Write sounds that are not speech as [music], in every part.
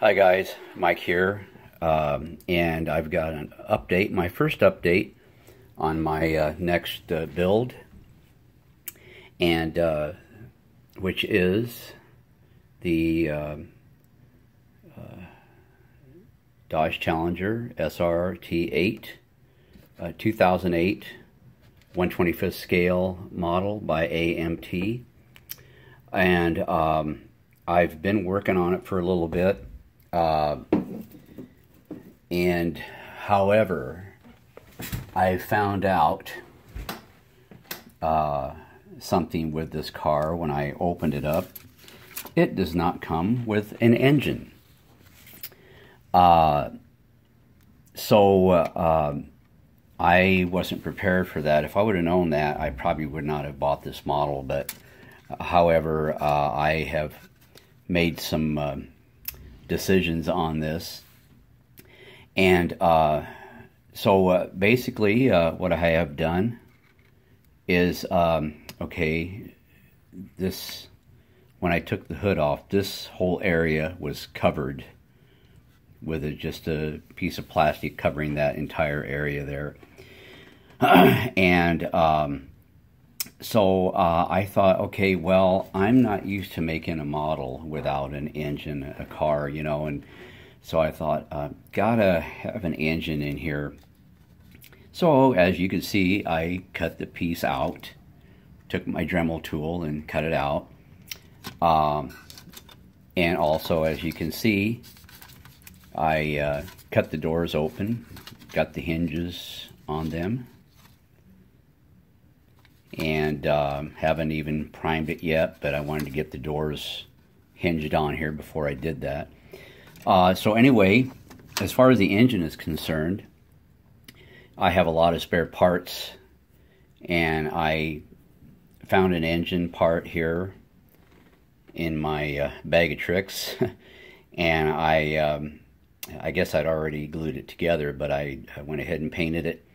Hi guys, Mike here, um, and I've got an update, my first update on my uh, next uh, build, and uh, which is the um, uh, Dodge Challenger SRT8 uh, 2008 125th scale model by AMT, and um, I've been working on it for a little bit uh, and however, I found out uh, something with this car when I opened it up. It does not come with an engine. Uh, so uh, I wasn't prepared for that. If I would have known that, I probably would not have bought this model. But uh, however, uh, I have made some um, decisions on this. And uh, so uh, basically, uh, what I have done is um, okay, this when I took the hood off, this whole area was covered with a, just a piece of plastic covering that entire area there. [clears throat] and um, so uh, I thought, okay, well, I'm not used to making a model without an engine, a car, you know, and so I thought, uh, gotta have an engine in here. So as you can see, I cut the piece out, took my Dremel tool and cut it out. Um, and also, as you can see, I uh, cut the doors open, got the hinges on them and um, haven't even primed it yet, but I wanted to get the doors hinged on here before I did that. Uh, so anyway, as far as the engine is concerned, I have a lot of spare parts, and I found an engine part here in my uh, bag of tricks, [laughs] and I um, I guess I'd already glued it together, but I, I went ahead and painted it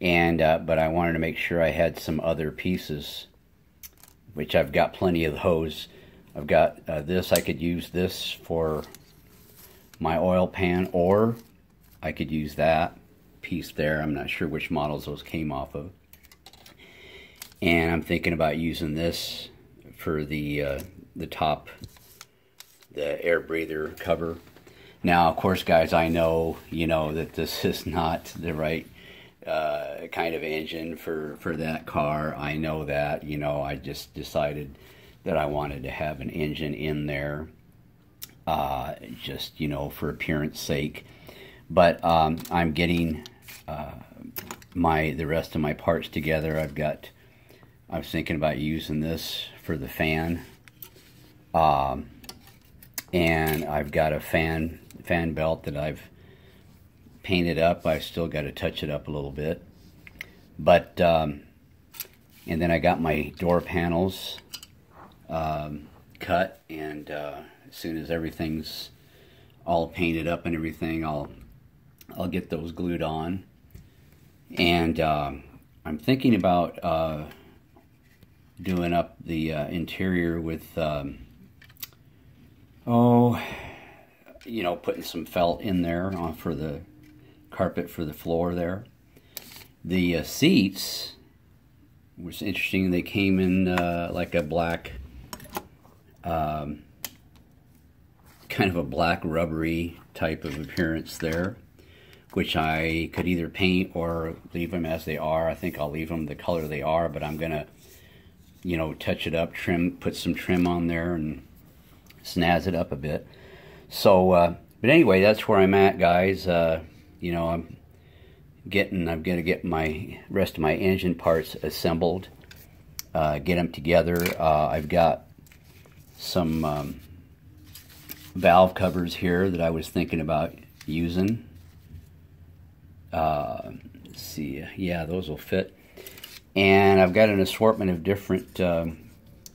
and uh, but I wanted to make sure I had some other pieces, which I've got plenty of those. I've got uh, this. I could use this for my oil pan, or I could use that piece there. I'm not sure which models those came off of. And I'm thinking about using this for the uh, the top, the air breather cover. Now, of course, guys, I know you know that this [laughs] is not the right uh, kind of engine for for that car. I know that. You know, I just decided that I wanted to have an engine in there, uh, just you know, for appearance sake. But um, I'm getting uh, my the rest of my parts together. I've got. I was thinking about using this for the fan. Um, and I've got a fan fan belt that I've painted up. I still got to touch it up a little bit. But, um, and then I got my door panels um, cut, and uh, as soon as everything's all painted up and everything, I'll I'll get those glued on. And um, I'm thinking about uh, doing up the uh, interior with, um, oh, you know, putting some felt in there for the carpet for the floor there. The uh, seats was interesting. They came in uh, like a black, um, kind of a black rubbery type of appearance there, which I could either paint or leave them as they are. I think I'll leave them the color they are, but I'm going to, you know, touch it up, trim, put some trim on there and snazz it up a bit. So, uh, but anyway, that's where I'm at, guys. Uh, you know, I'm getting, I'm going to get my rest of my engine parts assembled, uh, get them together. Uh, I've got some um, valve covers here that I was thinking about using. Uh, let's see, yeah, those will fit. And I've got an assortment of different um,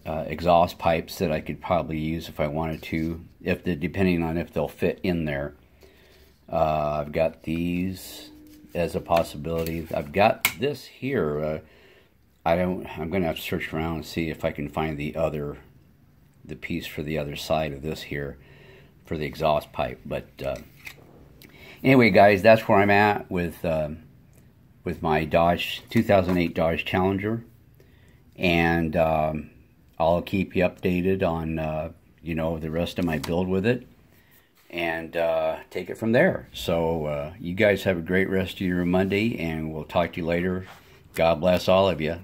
uh, exhaust pipes that I could probably use if I wanted to, if the depending on if they'll fit in there. Uh, I've got these as a possibility. I've got this here. Uh, I don't. I'm going to have to search around and see if I can find the other, the piece for the other side of this here. for the exhaust pipe. But uh, anyway, guys, that's where I'm at with uh, with my Dodge 2008 Dodge Challenger, and um, I'll keep you updated on uh, you know the rest of my build with it, and uh, take it from there. So uh, you guys have a great rest of your Monday, and we'll talk to you later. God bless all of you.